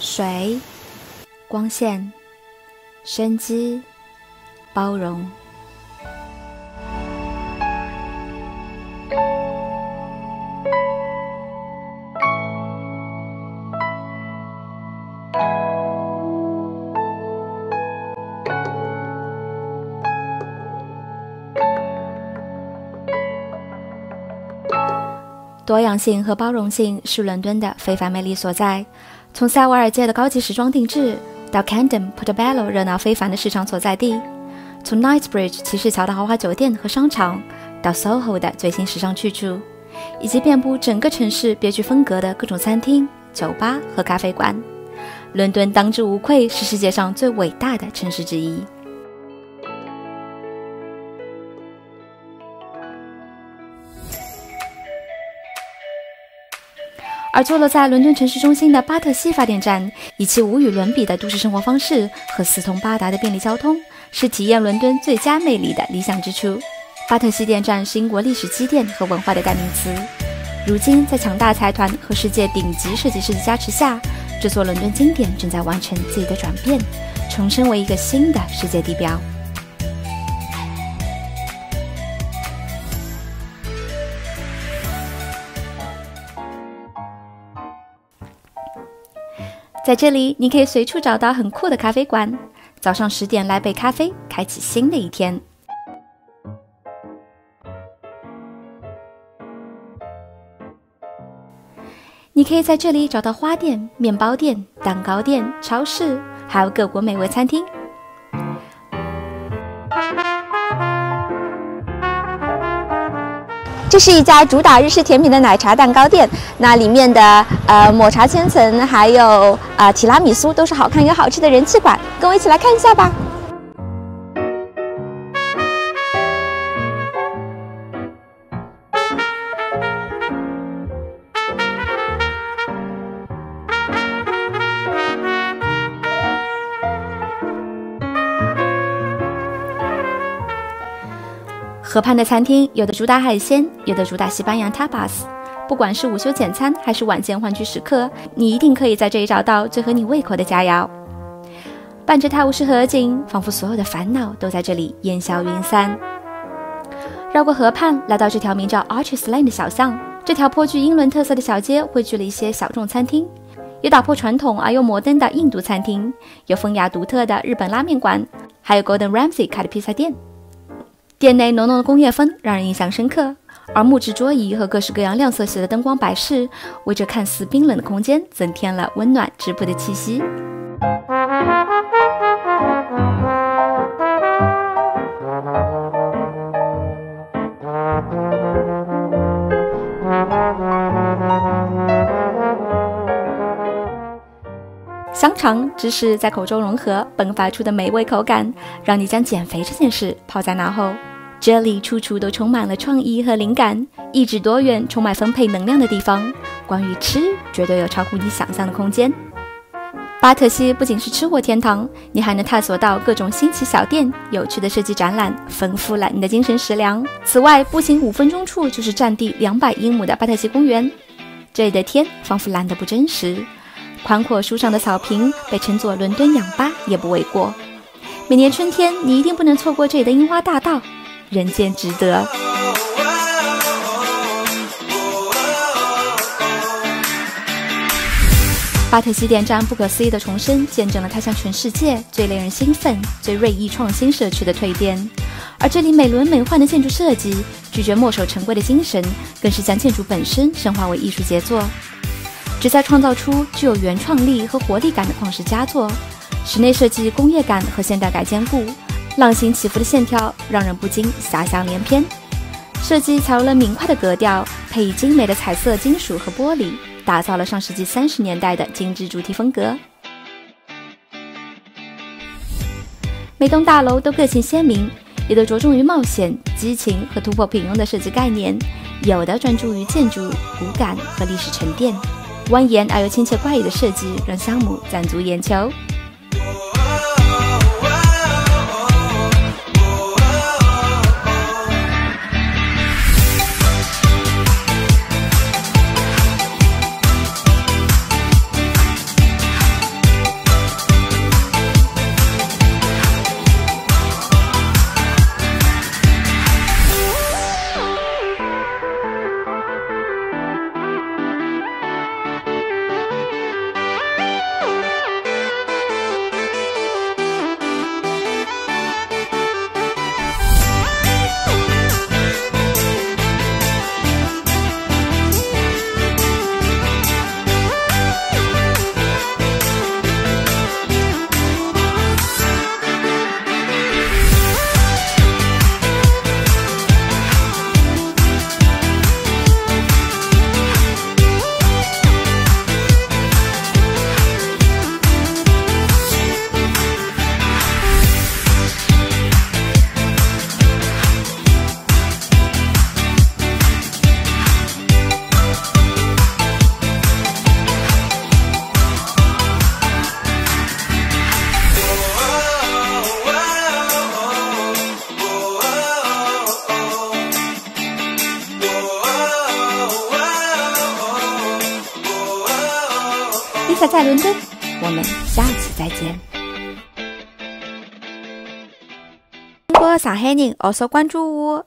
水光线生机包容。多样性和包容性是伦敦的非凡魅力所在。从塞瓦尔街的高级时装定制，到 Camden Portobello 热闹非凡的市场所在地；从 Knightsbridge 骑士桥的豪华酒店和商场，到 SOHO 的最新时尚去处，以及遍布整个城市别具风格的各种餐厅、酒吧和咖啡馆，伦敦当之无愧是世界上最伟大的城市之一。而坐落在伦敦城市中心的巴特西发电站，以其无与伦比的都市生活方式和四通八达的便利交通，是体验伦敦最佳魅力的理想之处。巴特西电站是英国历史积淀和文化的代名词。如今，在强大财团和世界顶级设计师的加持下，这座伦敦经典正在完成自己的转变，重生为一个新的世界地标。在这里，你可以随处找到很酷的咖啡馆。早上十点来杯咖啡，开启新的一天。你可以在这里找到花店、面包店、蛋糕店、超市，还有各国美味餐厅。这是一家主打日式甜品的奶茶蛋糕店，那里面的呃抹茶千层还有啊提拉米苏都是好看又好吃的人气款，跟我一起来看一下吧。河畔的餐厅，有的主打海鲜，有的主打西班牙 tapas。不管是午休简餐，还是晚间欢聚时刻，你一定可以在这里找到最合你胃口的佳肴。伴着泰晤士河景，仿佛所有的烦恼都在这里烟消云散。绕过河畔，来到这条名叫 Arches Lane 的小巷，这条颇具英伦特色的小街汇聚了一些小众餐厅，有打破传统而又摩登的印度餐厅，有风雅独特的日本拉面馆，还有 Golden Ramsy 开的披萨店。店内浓浓的工业风让人印象深刻，而木质桌椅和各式各样亮色系的灯光摆饰，为这看似冰冷的空间增添了温暖质朴的气息。香肠、芝士在口中融合，迸发出的美味口感，让你将减肥这件事抛在脑后。这里处处都充满了创意和灵感，意志多元，充满分配能量的地方。关于吃，绝对有超乎你想象的空间。巴特西不仅是吃货天堂，你还能探索到各种新奇小店、有趣的设计展览，丰富了你的精神食粮。此外，步行五分钟处就是占地两百英亩的巴特西公园。这里的天仿佛蓝得不真实，宽阔舒畅的草坪被称作伦敦氧吧也不为过。每年春天，你一定不能错过这里的樱花大道。人间值得。巴特西电站不可思议的重生，见证了它向全世界最令人兴奋、最锐意创新社区的蜕变。而这里美轮美奂的建筑设计，拒绝墨守成规的精神，更是将建筑本身升华为艺术杰作，旨在创造出具有原创力和活力感的旷世佳作。室内设计工业感和现代感兼顾。浪形起伏的线条让人不禁遐想连篇，设计采用了明快的格调，配以精美的彩色金属和玻璃，打造了上世纪三十年代的精致主题风格。每栋大楼都个性鲜明，有的着重于冒险、激情和突破平庸的设计概念，有的专注于建筑骨感和历史沉淀。蜿蜒而又亲切怪异的设计让项目赞足眼球。Lisa 在伦敦，我们下次再见。中国上海人，also 关注我。